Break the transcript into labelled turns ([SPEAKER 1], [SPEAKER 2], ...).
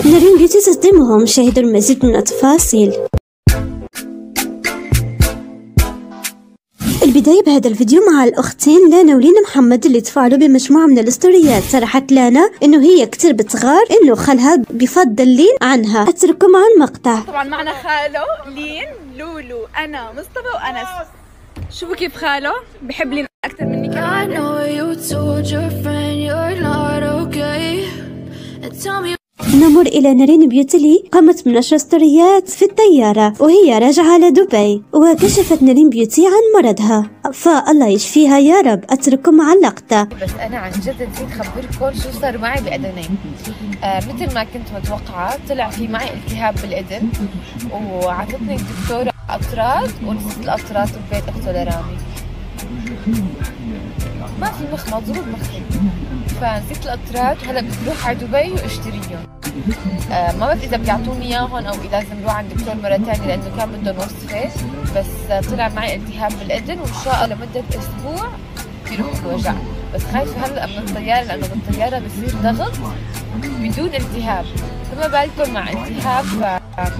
[SPEAKER 1] نرين بيوتي تصدمهم شاهدوا المزيد من التفاصيل. البداية بهذا الفيديو مع الأختين لانا ولينا محمد اللي تفاعلوا بمجموعة من الستوريات صرحت لانا إنه هي كتير بتغار إنه خالها بفضل لين عنها. أترككم مع المقطع.
[SPEAKER 2] طبعا معنا خاله لين لولو أنا مصطفى وأنس. شوفوا كيف خاله بحب لين أكثر مني
[SPEAKER 3] I
[SPEAKER 2] كمان
[SPEAKER 1] نمر إلى نارين بيوتلي قامت بنشر ستوريات في الطيارة وهي راجعة لدبي وكشفت نارين بيوتي عن مرضها. فالله يشفيها يا رب أترككم مع اللقطة.
[SPEAKER 4] بس أنا عن جد نسيت خبركم شو صار معي باذنين آه مثل ما كنت متوقعة طلع في معي التهاب بالأذن وعطتني الدكتورة قطرات ونسيت القطرات ببيت أخته لرامي. ما في مخ مضروب مخي. فنسيت القطرات وهلا بدي أروح على دبي وأشتريهم. آه ما بعرف إذا بيعطوني إياهم أو لازم أروح عند الدكتور مرة ثانية لأنه كان بدهم وصفه بس آه طلع معي التهاب بالأذن وإن شاء الله لمدة أسبوع بيروح الوجع بس خايفة هلأ من الطيارة لأنه بالطيارة بصير ضغط بدون التهاب. فما بالكم مع التهاب آه،